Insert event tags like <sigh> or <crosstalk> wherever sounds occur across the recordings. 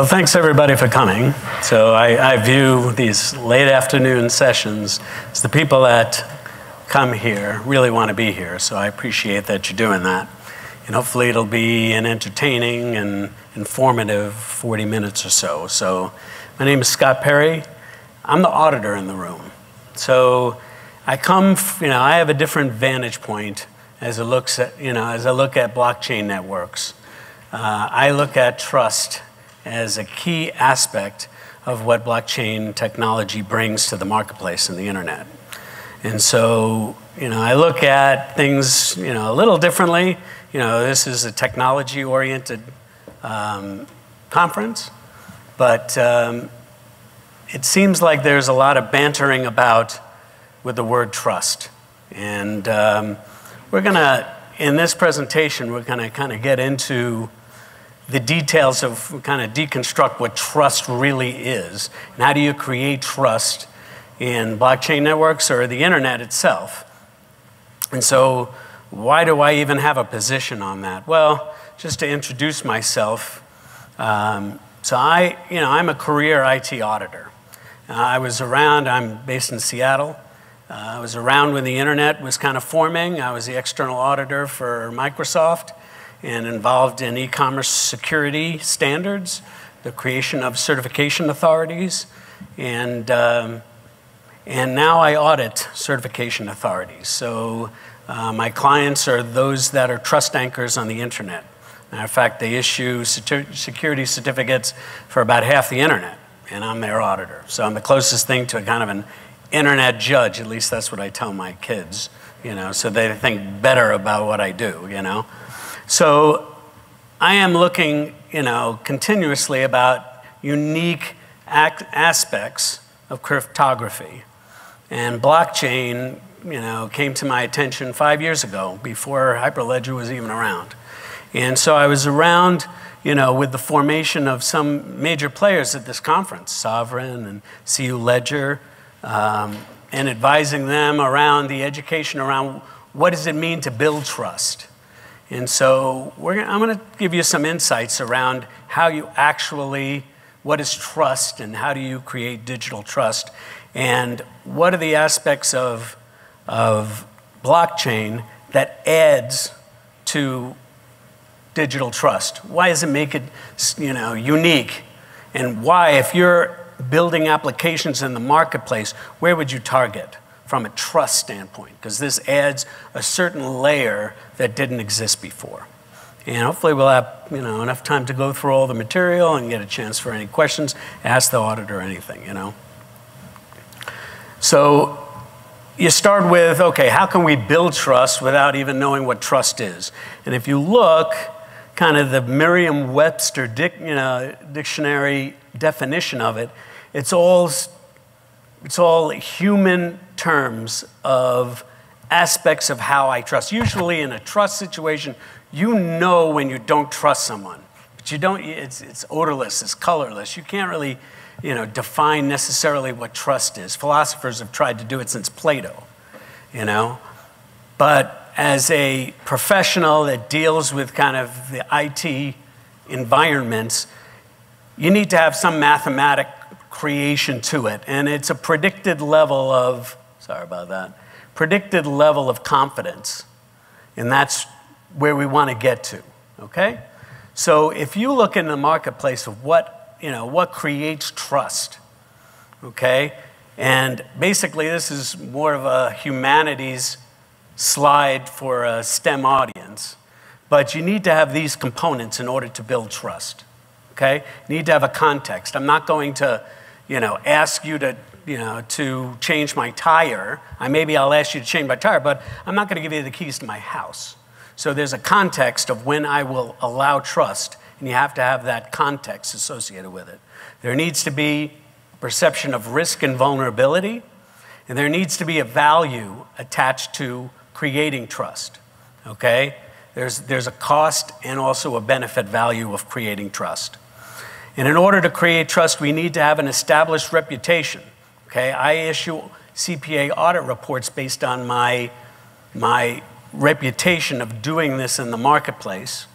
Well, thanks everybody for coming. So I, I, view these late afternoon sessions as the people that come here really want to be here. So I appreciate that you're doing that. And hopefully it'll be an entertaining and informative 40 minutes or so. So my name is Scott Perry. I'm the auditor in the room. So I come, you know, I have a different vantage point as it looks at, you know, as I look at blockchain networks. Uh, I look at trust as a key aspect of what blockchain technology brings to the marketplace and the internet. And so, you know, I look at things, you know, a little differently. You know, this is a technology-oriented um, conference, but um, it seems like there's a lot of bantering about with the word trust. And um, we're gonna, in this presentation, we're gonna kind of get into the details of kind of deconstruct what trust really is and how do you create trust in blockchain networks or the internet itself. And so, why do I even have a position on that? Well, just to introduce myself, um, so I, you know, I'm a career IT auditor. Uh, I was around, I'm based in Seattle. Uh, I was around when the internet was kind of forming. I was the external auditor for Microsoft and involved in e-commerce security standards, the creation of certification authorities, and, um, and now I audit certification authorities. So uh, my clients are those that are trust anchors on the internet. Matter of fact, they issue security certificates for about half the internet, and I'm their auditor. So I'm the closest thing to a kind of an internet judge, at least that's what I tell my kids, you know, so they think better about what I do, you know. So I am looking, you know, continuously about unique aspects of cryptography. And blockchain, you know, came to my attention five years ago before Hyperledger was even around. And so I was around, you know, with the formation of some major players at this conference, Sovrin and CULedger, um, and advising them around the education around what does it mean to build trust and so gonna, I'm going to give you some insights around how you actually, what is trust and how do you create digital trust? And what are the aspects of, of blockchain that adds to digital trust? Why does it make it you know, unique? And why, if you're building applications in the marketplace, where would you target? From a trust standpoint, because this adds a certain layer that didn't exist before. And hopefully we'll have you know, enough time to go through all the material and get a chance for any questions, ask the auditor anything, you know. So you start with, okay, how can we build trust without even knowing what trust is? And if you look, kind of the Merriam-Webster you know, dictionary definition of it, it's all it's all human terms of aspects of how I trust. Usually in a trust situation, you know when you don't trust someone, but you don't, it's, it's odorless, it's colorless. You can't really, you know, define necessarily what trust is. Philosophers have tried to do it since Plato, you know. But as a professional that deals with kind of the IT environments, you need to have some mathematic creation to it. And it's a predicted level of, sorry about that, predicted level of confidence. And that's where we want to get to, okay? So if you look in the marketplace of what, you know, what creates trust, okay? And basically this is more of a humanities slide for a STEM audience. But you need to have these components in order to build trust. Okay? You need to have a context. I'm not going to you know, ask you to, you know, to change my tire. I, maybe I'll ask you to change my tire, but I'm not going to give you the keys to my house. So there's a context of when I will allow trust, and you have to have that context associated with it. There needs to be perception of risk and vulnerability, and there needs to be a value attached to creating trust. Okay? There's, there's a cost and also a benefit value of creating trust. And in order to create trust, we need to have an established reputation. Okay, I issue CPA audit reports based on my, my reputation of doing this in the marketplace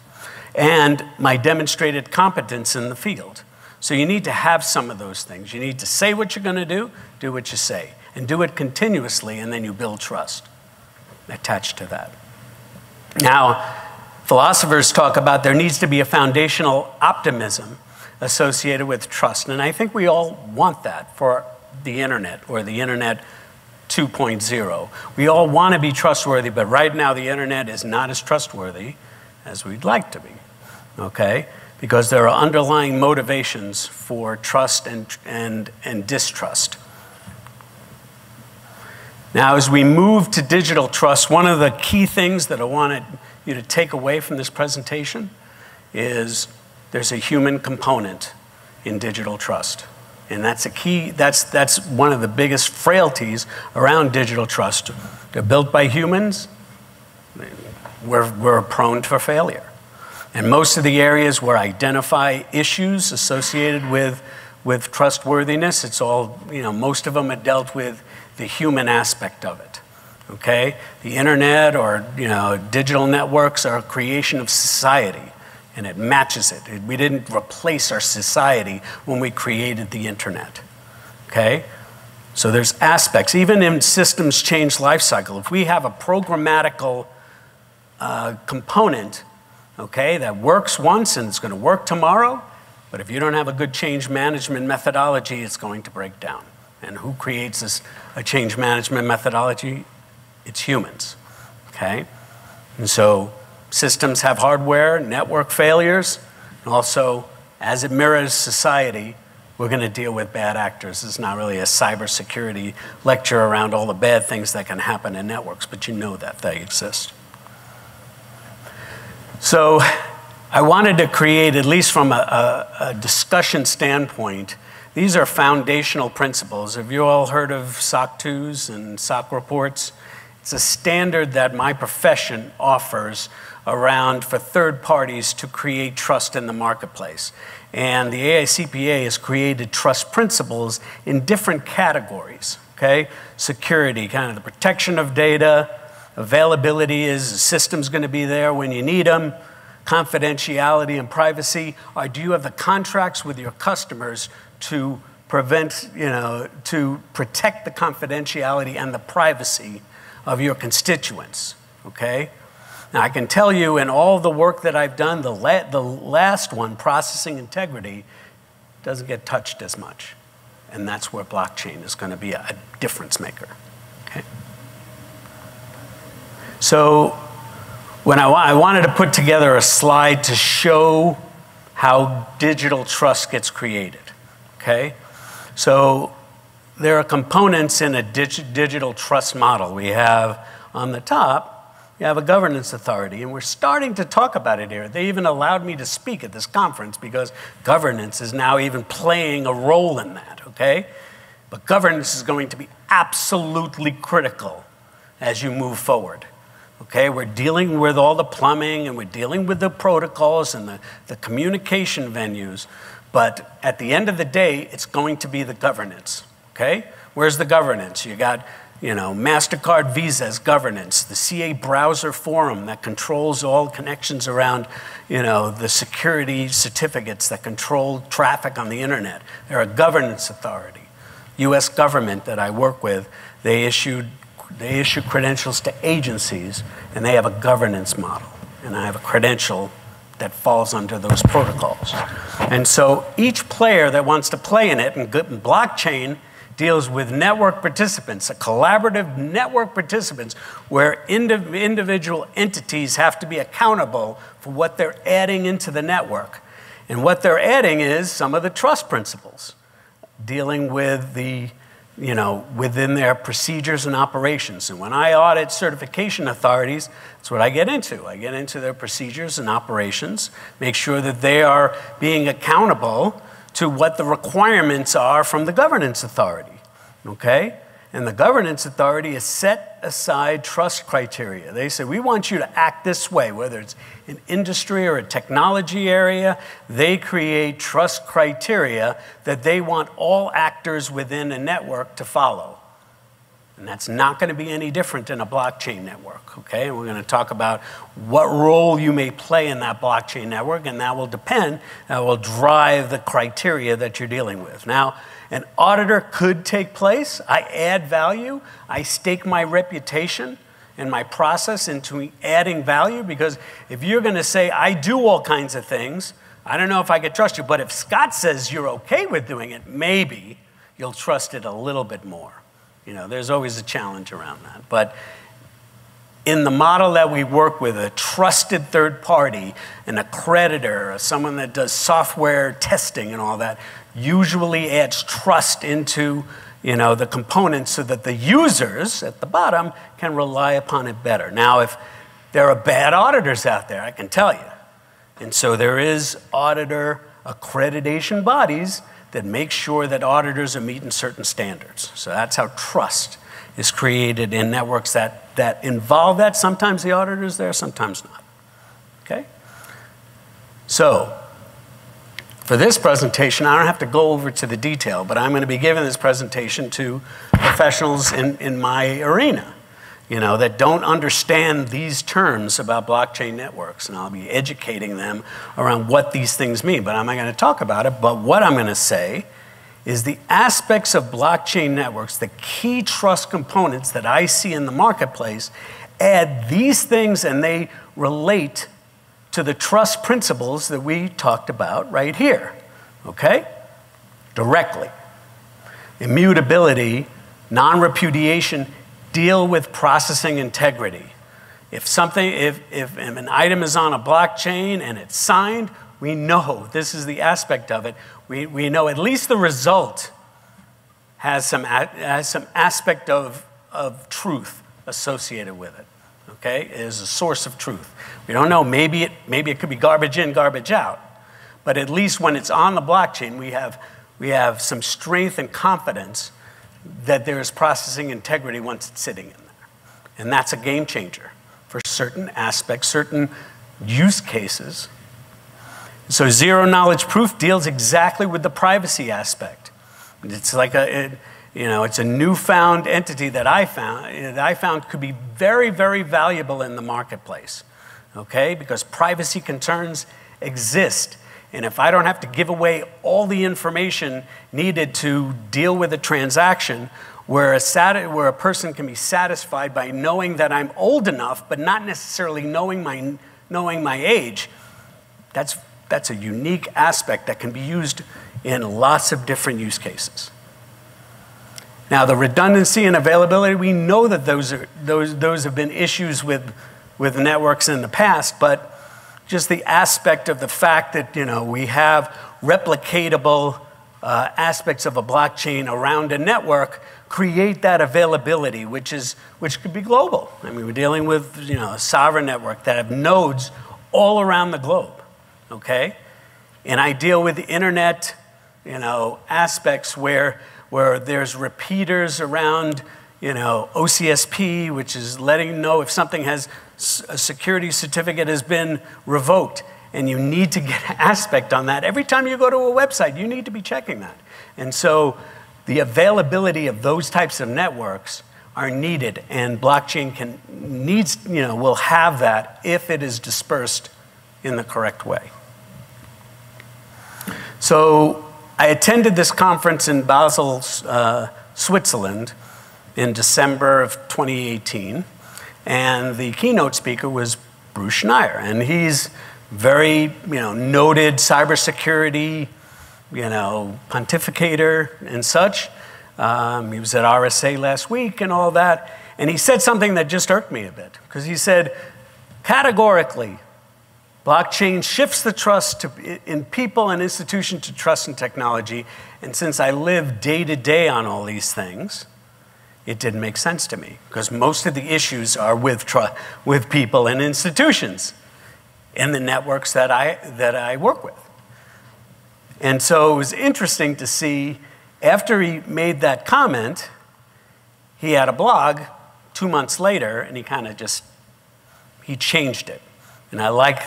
and my demonstrated competence in the field. So you need to have some of those things. You need to say what you're going to do, do what you say, and do it continuously, and then you build trust attached to that. Now, philosophers talk about there needs to be a foundational optimism associated with trust. And I think we all want that for the internet or the internet 2.0. We all want to be trustworthy, but right now the internet is not as trustworthy as we'd like to be. Okay? Because there are underlying motivations for trust and, and, and distrust. Now, as we move to digital trust, one of the key things that I wanted you to take away from this presentation is there's a human component in digital trust. And that's a key, that's, that's one of the biggest frailties around digital trust. They're built by humans, we're, we're prone for failure. And most of the areas where I identify issues associated with, with trustworthiness, it's all, you know, most of them are dealt with the human aspect of it. Okay? The internet or you know, digital networks are a creation of society and it matches it. We didn't replace our society when we created the internet. Okay? So there's aspects, even in systems change life cycle, if we have a programmatical uh, component, okay, that works once and it's going to work tomorrow, but if you don't have a good change management methodology, it's going to break down. And who creates this, a change management methodology? It's humans, okay? And so systems have hardware, network failures, and also as it mirrors society, we're going to deal with bad actors. It's not really a cybersecurity lecture around all the bad things that can happen in networks, but you know that they exist. So I wanted to create, at least from a, a, a discussion standpoint, these are foundational principles. Have you all heard of SOC 2s and SOC reports? It's a standard that my profession offers around for third parties to create trust in the marketplace. And the AICPA has created trust principles in different categories, okay? Security, kind of the protection of data, availability is the system's gonna be there when you need them, confidentiality and privacy, or do you have the contracts with your customers to prevent, you know, to protect the confidentiality and the privacy of your constituents, okay? Now, I can tell you in all the work that I've done, the, la the last one, processing integrity, doesn't get touched as much. And that's where blockchain is going to be a, a difference maker, okay? So, when I, I wanted to put together a slide to show how digital trust gets created okay? So there are components in a dig digital trust model. We have on the top, you have a governance authority, and we're starting to talk about it here. They even allowed me to speak at this conference because governance is now even playing a role in that, okay? But governance is going to be absolutely critical as you move forward. Okay, we're dealing with all the plumbing and we're dealing with the protocols and the, the communication venues. But at the end of the day, it's going to be the governance, okay? Where's the governance? You got, you know, MasterCard Visa's governance, the CA browser forum that controls all connections around, you know, the security certificates that control traffic on the internet. They're a governance authority. US government that I work with, they issued they issue credentials to agencies and they have a governance model. And I have a credential that falls under those protocols. And so each player that wants to play in it, and blockchain deals with network participants, a collaborative network participants where indiv individual entities have to be accountable for what they're adding into the network. And what they're adding is some of the trust principles, dealing with the you know, within their procedures and operations. And when I audit certification authorities, that's what I get into. I get into their procedures and operations, make sure that they are being accountable to what the requirements are from the governance authority, okay? And the governance authority has set aside trust criteria. They say, we want you to act this way, whether it's an industry or a technology area. They create trust criteria that they want all actors within a network to follow. And that's not going to be any different in a blockchain network, okay? And we're going to talk about what role you may play in that blockchain network, and that will depend, that will drive the criteria that you're dealing with. Now, an auditor could take place. I add value. I stake my reputation and my process into adding value because if you're going to say, I do all kinds of things, I don't know if I could trust you. But if Scott says you're okay with doing it, maybe you'll trust it a little bit more. You know, there's always a challenge around that. But in the model that we work with, a trusted third party, an accreditor, or someone that does software testing and all that, usually adds trust into you know, the components so that the users at the bottom can rely upon it better. Now, if there are bad auditors out there, I can tell you. And so there is auditor accreditation bodies that makes sure that auditors are meeting certain standards. So that's how trust is created in networks that, that involve that. Sometimes the auditor is there, sometimes not. Okay? So, for this presentation, I don't have to go over to the detail, but I'm going to be giving this presentation to professionals in, in my arena you know, that don't understand these terms about blockchain networks. And I'll be educating them around what these things mean. But I'm not going to talk about it. But what I'm going to say is the aspects of blockchain networks, the key trust components that I see in the marketplace, add these things and they relate to the trust principles that we talked about right here. Okay? Directly. Immutability, non repudiation, deal with processing integrity. If something, if, if an item is on a blockchain and it's signed, we know this is the aspect of it. We, we know at least the result has some, has some aspect of, of truth associated with it. Okay, it is a source of truth. We don't know. Maybe it, maybe it could be garbage in, garbage out. But at least when it's on the blockchain, we have, we have some strength and confidence that there is processing integrity once it's sitting in there. And that's a game changer for certain aspects, certain use cases. So, zero knowledge proof deals exactly with the privacy aspect. It's like a, it, you know, it's a newfound entity that I found, that I found could be very, very valuable in the marketplace, okay? Because privacy concerns exist and if I don't have to give away all the information needed to deal with a transaction, where a, sati- where a person can be satisfied by knowing that I'm old enough, but not necessarily knowing my, knowing my age, that's, that's a unique aspect that can be used in lots of different use cases. Now, the redundancy and availability, we know that those, are, those, those have been issues with, with networks in the past, but just the aspect of the fact that you know we have replicatable uh, aspects of a blockchain around a network create that availability, which is which could be global. I mean, we're dealing with you know a Sovrin network that have nodes all around the globe. Okay, and I deal with the internet, you know, aspects where where there's repeaters around you know, OCSP, which is letting know if something has a security certificate has been revoked, and you need to get <laughs> aspect on that. Every time you go to a website, you need to be checking that. And so the availability of those types of networks are needed, and blockchain can needs, you know, will have that if it is dispersed in the correct way. So I attended this conference in Basel, uh, Switzerland in December of 2018. And the keynote speaker was Bruce Schneier. And he's very, you know, noted cybersecurity, you know, pontificator and such. Um, he was at RSA last week and all that. And he said something that just irked me a bit because he said, categorically, blockchain shifts the trust to, in people and institutions to trust in technology. And since I live day to day on all these things, it didn't make sense to me because most of the issues are with, with people and institutions in the networks that I, that I work with. And so it was interesting to see after he made that comment, he had a blog two months later and he kind of just he changed it and i like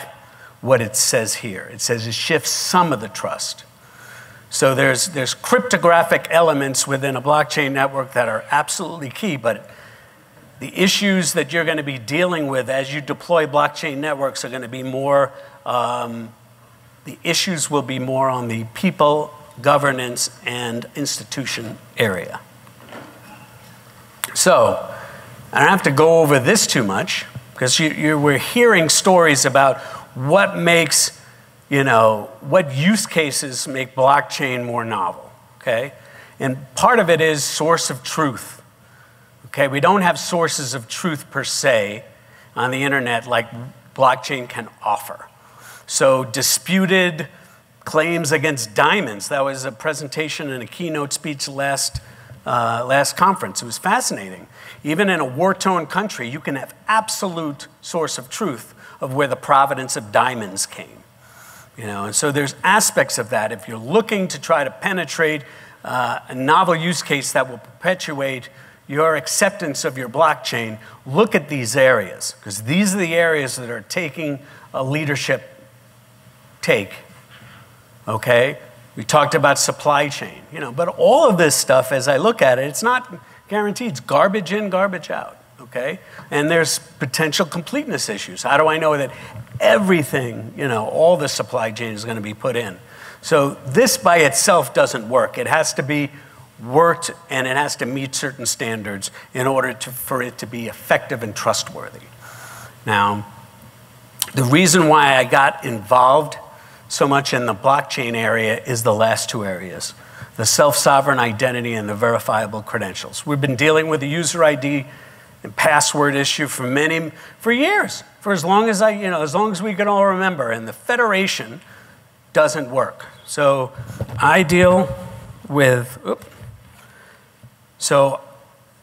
what it says here it says it shifts some of the trust So there's, there's cryptographic elements within a blockchain network that are absolutely key, but the issues that you're going to be dealing with as you deploy blockchain networks are going to be more, um, the issues will be more on the people, governance, and institution area. So, I don't have to go over this too much because you, you, we're hearing stories about what makes you know, what use cases make blockchain more novel, okay? And part of it is source of truth, okay? We don't have sources of truth per se on the internet like blockchain can offer. So disputed claims against diamonds, that was a presentation and a keynote speech last, uh, last conference. It was fascinating. Even in a war-torn country, you can have absolute source of truth of where the providence of diamonds came. You know, and so there's aspects of that. If you're looking to try to penetrate uh, a novel use case that will perpetuate your acceptance of your blockchain, look at these areas, because these are the areas that are taking a leadership take. Okay? We talked about supply chain, you know, but all of this stuff, as I look at it, it's not guaranteed. It's garbage in, garbage out okay? And there's potential completeness issues. How do I know that everything, you know, all the supply chain is going to be put in? So this by itself doesn't work. It has to be worked and it has to meet certain standards in order to, for it to be effective and trustworthy. Now, the reason why I got involved so much in the blockchain area is the last two areas the self sovereign identity and the verifiable credentials. We've been dealing with the user ID and password issue for many, for years, for as long as I, you know, as long as we can all remember. And the federation doesn't work. So I deal with, oops, so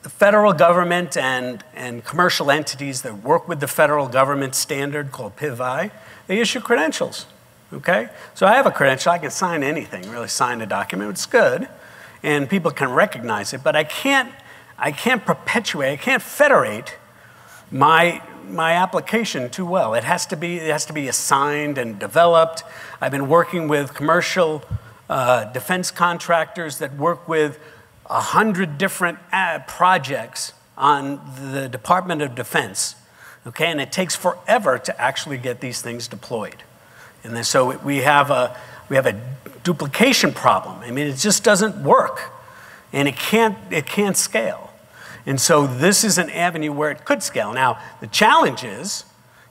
the federal government and, and commercial entities that work with the federal government standard called PIV-I, they issue credentials, okay? So I have a credential, I can sign anything, really sign a document, it's good, and people can recognize it, but I can't I can't perpetuate, I can't federate my, my application too well. It has, to be, it has to be assigned and developed. I've been working with commercial uh, defense contractors that work with a hundred different uh, projects on the Department of Defense. Okay, and it takes forever to actually get these things deployed. And then, so we have a we have a duplication problem. I mean, it just doesn't work, and it can't it can't scale. And so this is an avenue where it could scale. Now, the challenge is,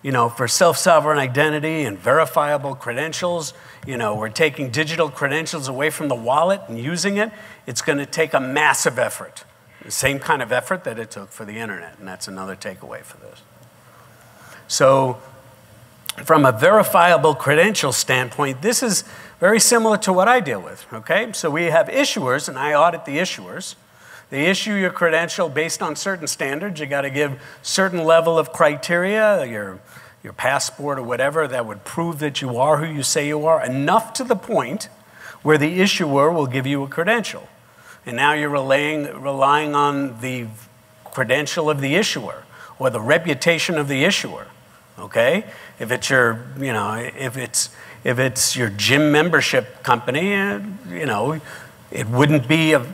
you know, for self-sovereign identity and verifiable credentials, you know, we're taking digital credentials away from the wallet and using it. It's going to take a massive effort, the same kind of effort that it took for the internet, and that's another takeaway for this. So, from a verifiable credential standpoint, this is very similar to what I deal with, okay? So we have issuers, and I audit the issuers. They issue your credential based on certain standards. You got to give certain level of criteria, your, your passport or whatever, that would prove that you are who you say you are, enough to the point where the issuer will give you a credential. And now you're relying, relying on the credential of the issuer or the reputation of the issuer. Okay? If it's your, you know, if it's if it's your gym membership company, you know, it wouldn't be a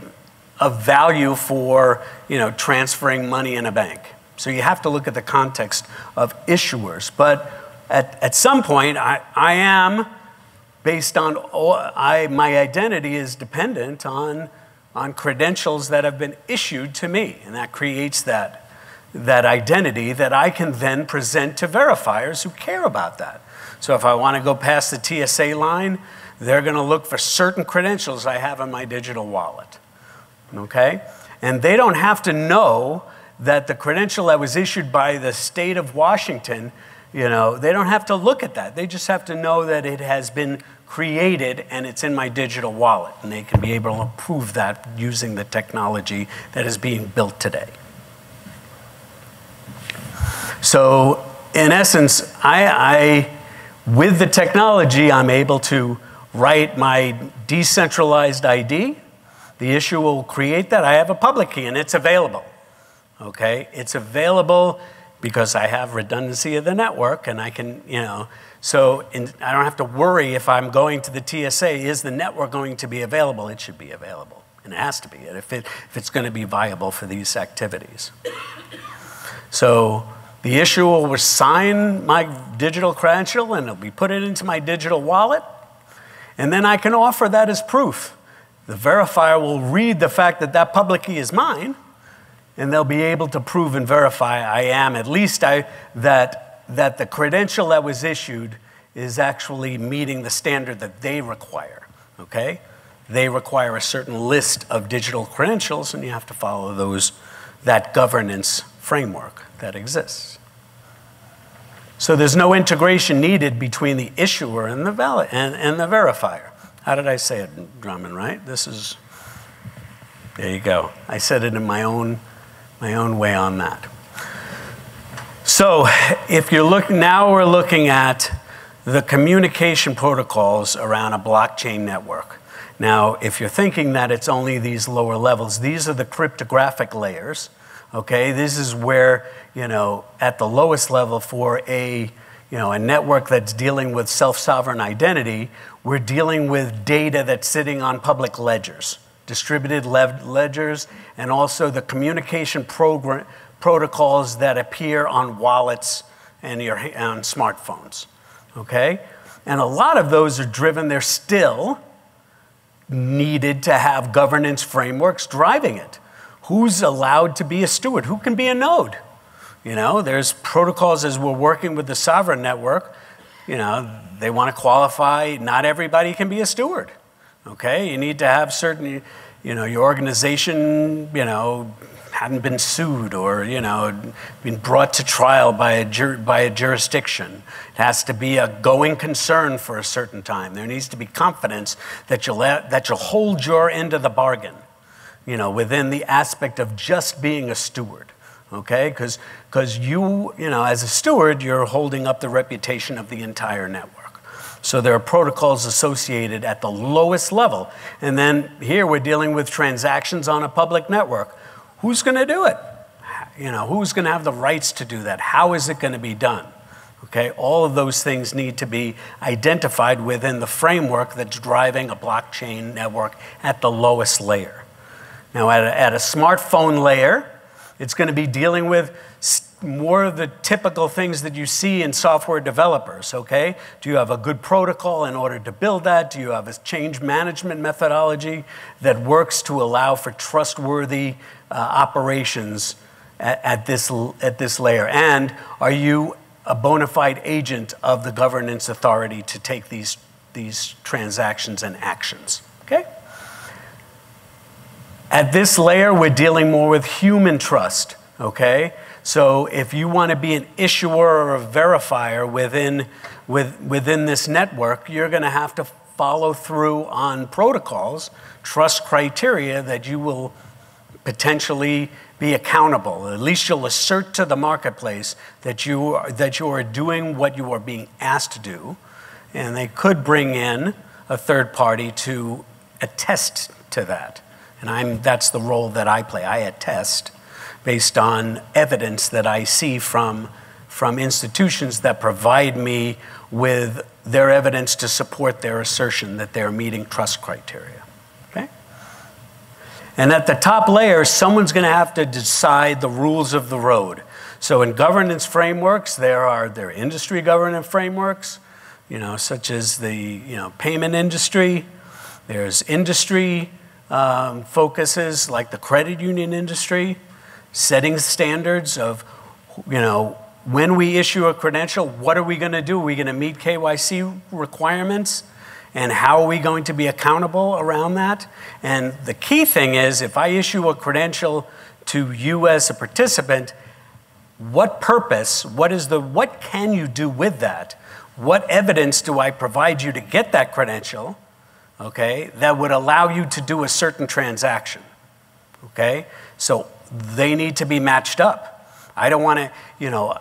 of value for you know, transferring money in a bank. So you have to look at the context of issuers. But at, at some point, I, I am, based on, I, my identity is dependent on, on credentials that have been issued to me. And that creates that, that identity that I can then present to verifiers who care about that. So if I want to go past the TSA line, they're going to look for certain credentials I have in my digital wallet okay? And they don't have to know that the credential that was issued by the state of Washington, you know, they don't have to look at that. They just have to know that it has been created and it's in my digital wallet. And they can be able to prove that using the technology that is being built today. So, in essence, I, I with the technology, I'm able to write my decentralized ID the issue will create that. I have a public key and it's available. Okay? It's available because I have redundancy of the network and I can, you know, So in, I don't have to worry if I'm going to the TSA, is the network going to be available? It should be available, and it has to be if, it, if it's going to be viable for these activities. So the issuer will sign my digital credential and it'll be put it into my digital wallet, and then I can offer that as proof. The verifier will read the fact that that public key is mine, and they'll be able to prove and verify I am, at least I, that, that the credential that was issued is actually meeting the standard that they require, okay? They require a certain list of digital credentials, and you have to follow those, that governance framework that exists. So there's no integration needed between the issuer and the, valid, and, and the verifier. How did I say it, Drummond, right? This is, there you go. I said it in my own, my own way on that. So if you're looking, now we're looking at the communication protocols around a blockchain network. Now, if you're thinking that it's only these lower levels, these are the cryptographic layers, okay? This is where, you know, at the lowest level for a, you know, a network that's dealing with self-sovereign identity, we're dealing with data that's sitting on public ledgers, distributed ledgers, and also the communication protocols that appear on wallets and your on smartphones. Okay? And a lot of those are driven, they're still needed to have governance frameworks driving it. Who's allowed to be a steward? Who can be a node? You know, there's protocols as we're working with the Sovrin network you know, they want to qualify. Not everybody can be a steward. Okay, you need to have certain, you know, your organization, you know, hadn't been sued or you know been brought to trial by a jur- by a jurisdiction. It has to be a going concern for a certain time. There needs to be confidence that you'll that you'll hold your end of the bargain, you know, within the aspect of just being a steward okay? Because you, you know, as a steward, you're holding up the reputation of the entire network. So there are protocols associated at the lowest level. And then here we're dealing with transactions on a public network. Who's going to do it? You know, who's going to have the rights to do that? How is it going to be done? Okay, all of those things need to be identified within the framework that's driving a blockchain network at the lowest layer. Now, at a, at a smartphone layer, it's going to be dealing with more of the typical things that you see in software developers, okay? Do you have a good protocol in order to build that? Do you have a change management methodology that works to allow for trustworthy uh, operations at, at, this, at this layer? And are you a bona fide agent of the governance authority to take these, these transactions and actions, okay? At this layer, we're dealing more with human trust, okay? So if you want to be an issuer or a verifier within, with, within this network, you're going to have to follow through on protocols, trust criteria that you will potentially be accountable. At least you'll assert to the marketplace that you are, that you are doing what you are being asked to do. And they could bring in a third party to attest to that. And I'm, that's the role that I play. I attest based on evidence that I see from, from institutions that provide me with their evidence to support their assertion that they're meeting trust criteria. Okay? And at the top layer, someone's going to have to decide the rules of the road. So in governance frameworks, there are there industry governance frameworks, you know, such as the you know, payment industry. There's industry um, focuses, like the credit union industry, setting standards of, you know, when we issue a credential, what are we going to do? Are we going to meet KYC requirements? And how are we going to be accountable around that? And the key thing is if I issue a credential to you as a participant, what purpose, what is the what can you do with that? What evidence do I provide you to get that credential? Okay, that would allow you to do a certain transaction, okay? So they need to be matched up. I don't want to, you know,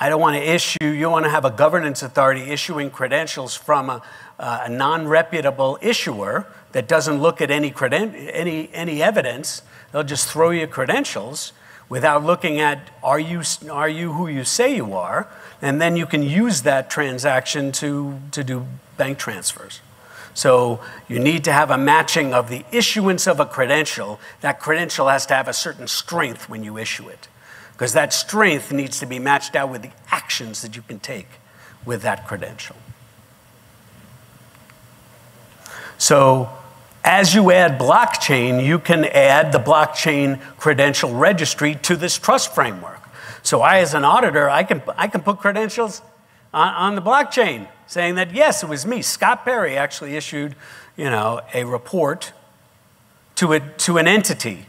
I don't want to issue, you want to have a governance authority issuing credentials from a, a non reputable issuer that doesn't look at any, creden- any, any evidence. They'll just throw you credentials without looking at are you, are you who you say you are? And then you can use that transaction to, to do bank transfers. So you need to have a matching of the issuance of a credential. That credential has to have a certain strength when you issue it, because that strength needs to be matched out with the actions that you can take with that credential. So as you add blockchain, you can add the blockchain credential registry to this trust framework. So I, as an auditor, I can, I can put credentials on, on the blockchain saying that, yes, it was me. Scott Perry actually issued, you know, a report to, a, to an entity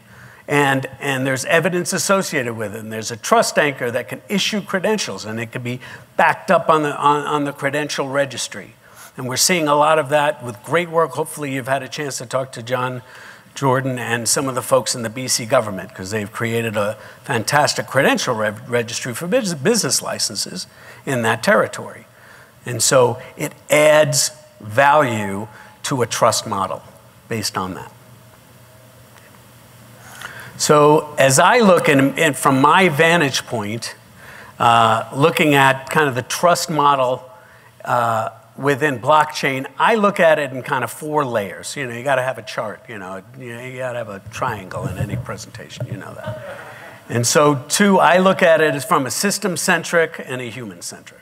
and, and there's evidence associated with it. And there's a trust anchor that can issue credentials, and it can be backed up on the, on, on the credential registry. And we're seeing a lot of that with great work. Hopefully, you've had a chance to talk to John Jordan and some of the folks in the BC government because they've created a fantastic credential re registry for business licenses in that territory. And so it adds value to a trust model based on that. So as I look, and, and from my vantage point, uh, looking at kind of the trust model uh, within blockchain, I look at it in kind of four layers. You know, you got to have a chart. You know, you, got to have a triangle in any presentation. You know that. And so, two, I look at it as from a system centric and a human centric.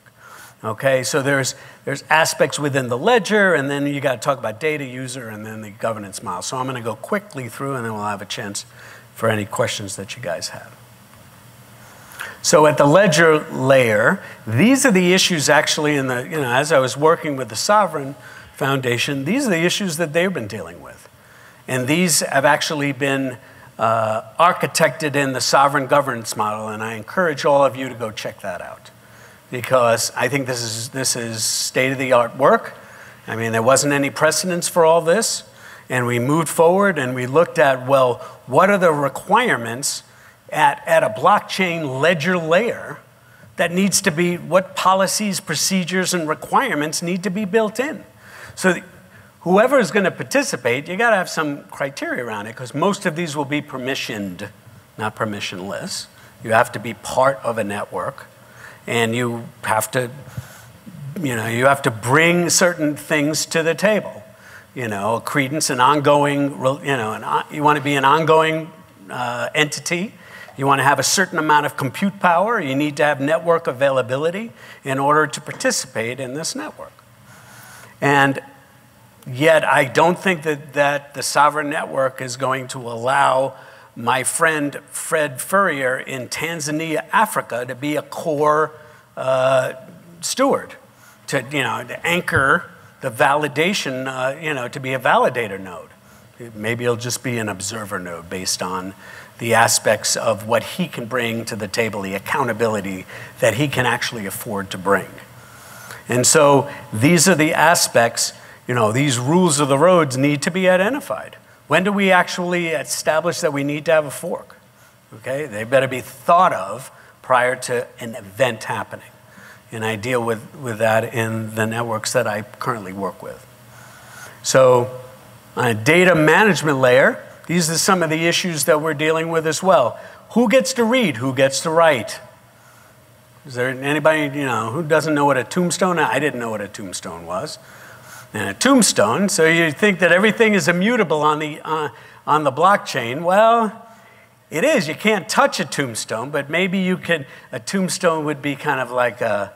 Okay, so there's there's aspects within the ledger, and then you got to talk about data user, and then the governance model. So I'm going to go quickly through, and then we'll have a chance for any questions that you guys have. So at the ledger layer, these are the issues actually in the, you know, as I was working with the Sovrin Foundation, these are the issues that they've been dealing with. And these have actually been uh, architected in the Sovrin governance model, and I encourage all of you to go check that out because I think this is, this is state of the art work. I mean, there wasn't any precedence for all this, and we moved forward and we looked at, well, what are the requirements at, at a blockchain ledger layer that needs to be what policies, procedures, and requirements need to be built in. So whoever is going to participate, you got to have some criteria around it because most of these will be permissioned, not permissionless. You have to be part of a network, and you have to, you know, you have to bring certain things to the table. You know, credence, an ongoing, you know, an, you want to be an ongoing uh, entity you want to have a certain amount of compute power. You need to have network availability in order to participate in this network. And yet, I don't think that, that the Sovrin network is going to allow my friend Fred Furrier in Tanzania, Africa, to be a core uh, steward, to, you know, to anchor the validation, uh, you know, to be a validator node. Maybe it'll just be an observer node based on the aspects of what he can bring to the table, the accountability that he can actually afford to bring. And so these are the aspects, you know, these rules of the roads need to be identified. When do we actually establish that we need to have a fork? Okay, they better be thought of prior to an event happening. And I deal with, with that in the networks that I currently work with. So, on a data management layer, these are some of the issues that we're dealing with as well. Who gets to read? Who gets to write? Is there anybody, you know, who doesn't know what a tombstone? I didn't know what a tombstone was. And a tombstone, so you think that everything is immutable on the, uh, on the blockchain. Well, it is. You can't touch a tombstone, but maybe you could, a tombstone would be kind of like a,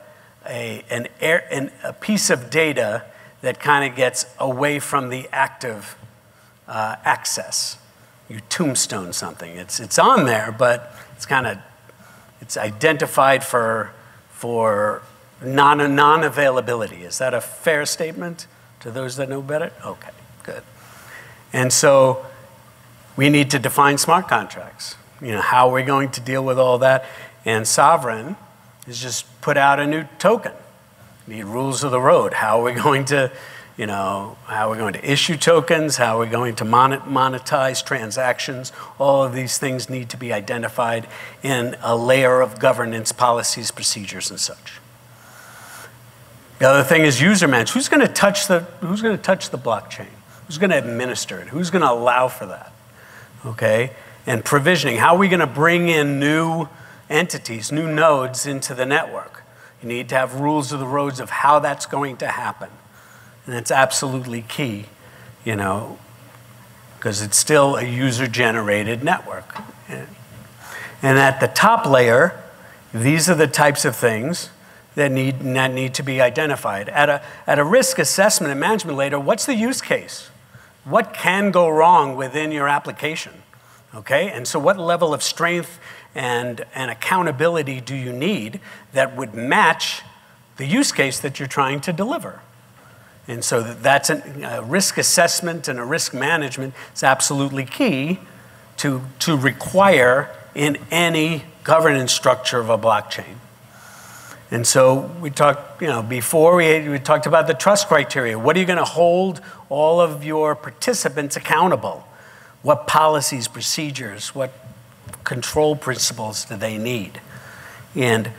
a, an air, an, a piece of data that kind of gets away from the active uh, access you tombstone something. It's, it's on there, but it's kind of, it's identified for, for non, non-availability. Is that a fair statement to those that know better? Okay, good. And so we need to define smart contracts. You know, how are we going to deal with all that? And Sovrin has just put out a new token. Need rules of the road. How are we <laughs> going to you know, how we're going to issue tokens, how we're going to monetize transactions. All of these things need to be identified in a layer of governance, policies, procedures, and such. The other thing is user management. Who's going to touch the, who's going to touch the blockchain? Who's going to administer it? Who's going to allow for that? Okay? and provisioning. How are we going to bring in new entities, new nodes into the network? You need to have rules of the roads of how that's going to happen. And it's absolutely key, you know, because it's still a user generated network. And at the top layer, these are the types of things that need, that need to be identified. At a, at a risk assessment and management layer, what's the use case? What can go wrong within your application? Okay, and so what level of strength and, and accountability do you need that would match the use case that you're trying to deliver? And so that's an, a risk assessment and a risk management is absolutely key to, to require in any governance structure of a blockchain. And so we talked, you know, before we, we talked about the trust criteria. What are you going to hold all of your participants accountable? What policies, procedures, what control principles do they need? And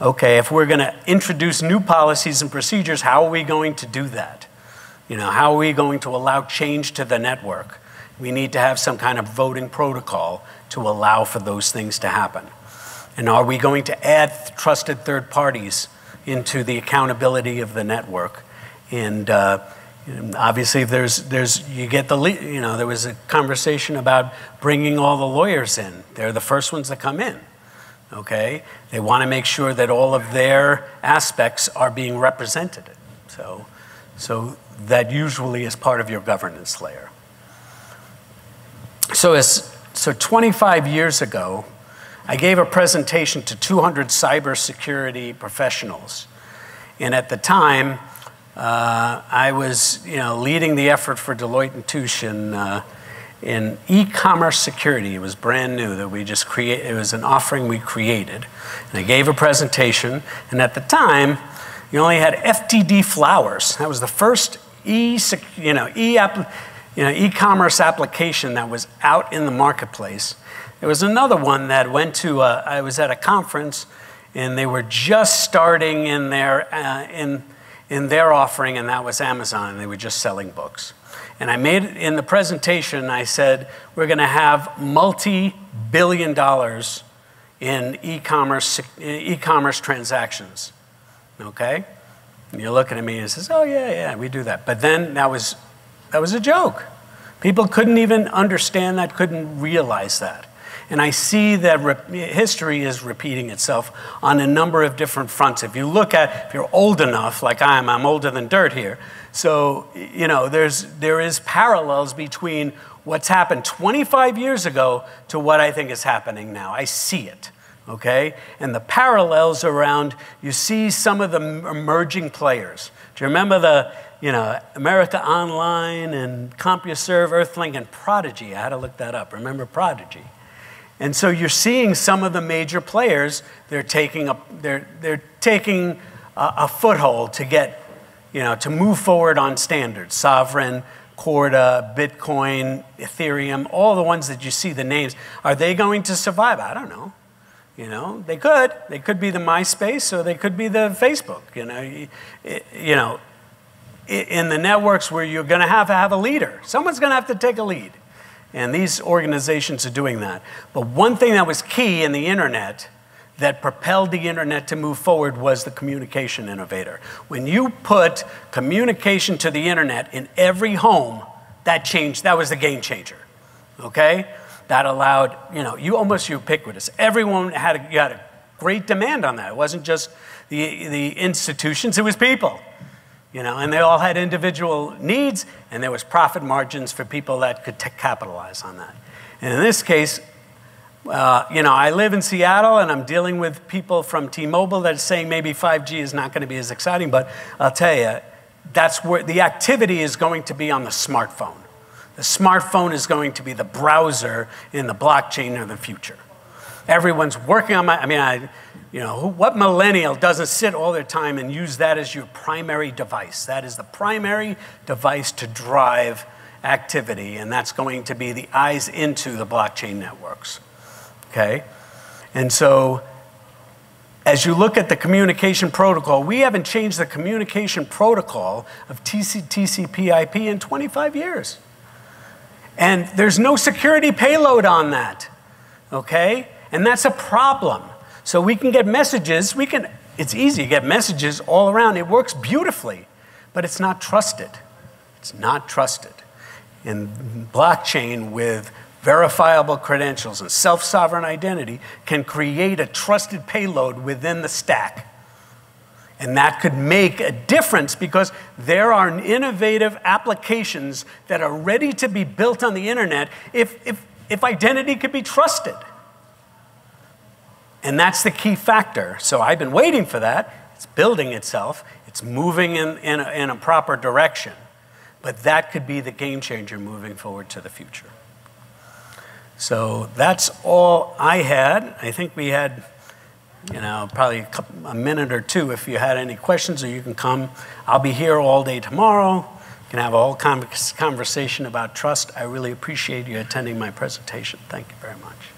okay, if we're going to introduce new policies and procedures, how are we going to do that? You know, how are we going to allow change to the network? We need to have some kind of voting protocol to allow for those things to happen. And are we going to add trusted third parties into the accountability of the network? And uh, obviously, there's, there's, you get the, you know, there was a conversation about bringing all the lawyers in. They're the first ones that come in, okay? They want to make sure that all of their aspects are being represented. So, so that usually is part of your governance layer. So, as, so 25 years ago, I gave a presentation to 200 cybersecurity professionals. And at the time, uh, I was you know, leading the effort for Deloitte and Touche in, uh, in e-commerce security. It was brand new that we just created. It was an offering we created. And I gave a presentation. And at the time, you only had FTD Flowers. That was the first e, you know, e you know, e-commerce application that was out in the marketplace. There was another one that went to, a, I was at a conference and they were just starting in their, uh, in, in their offering, and that was Amazon, and they were just selling books. And I made it in the presentation, I said, we're going to have multi billion dollars in e commerce e commerce transactions. Okay? And you're looking at me and says, oh, yeah, yeah, we do that. But then that was, that was a joke. People couldn't even understand that, couldn't realize that. And I see that history is repeating itself on a number of different fronts. If you look at, if you're old enough, like I am, I'm older than dirt here. So, you know, there's, there is parallels between what's happened 25 years ago to what I think is happening now. I see it, okay? And the parallels around, you see some of the emerging players. Do you remember the, you know, America Online and CompuServe, Earthlink, and Prodigy? I had to look that up. Remember Prodigy? And so you're seeing some of the major players, they're taking a, they're, they're taking a, a foothold to get, you know, to move forward on standards. Sovrin, Corda, Bitcoin, Ethereum, all the ones that you see the names. Are they going to survive? I don't know. You know, they could. They could be the MySpace or they could be the Facebook. You know, you, you know, in the networks where you're going to have to have a leader. Someone's going to have to take a lead. And these organizations are doing that. But one thing that was key in the internet that propelled the internet to move forward was the communication innovator. When you put communication to the internet in every home, that changed, that was the game changer. Okay? That allowed, you know, you almost ubiquitous. Everyone had a, you had a great demand on that. It wasn't just the, the institutions, it was people you know, and they all had individual needs, and there was profit margins for people that could capitalize on that. And in this case, uh, you know, I live in Seattle, and I'm dealing with people from T-Mobile that are saying maybe 5G is not going to be as exciting, but I'll tell you, that's where the activity is going to be on the smartphone. The smartphone is going to be the browser in the blockchain of the future. Everyone's working on my, I mean, I, you know, what millennial doesn't sit all their time and use that as your primary device? That is the primary device to drive activity, and that's going to be the eyes into the blockchain networks. Okay? And so, as you look at the communication protocol, we haven't changed the communication protocol of TC, TCP IP in 25 years. And there's no security payload on that. okay? And that's a problem. So we can get messages, we can, it's easy to get messages all around. It works beautifully, but it's not trusted. It's not trusted. And blockchain with verifiable credentials and self sovereign identity can create a trusted payload within the stack. And that could make a difference because there are innovative applications that are ready to be built on the internet if, if, if identity could be trusted. And that's the key factor. So I've been waiting for that. It's building itself, it's moving in, in, a, in a proper direction. But that could be the game changer moving forward to the future. So that's all I had. I think we had, you know, probably a, couple, a minute or two if you had any questions, or you can come. I'll be here all day tomorrow. Can have a whole conversation about trust. I really appreciate you attending my presentation. Thank you very much.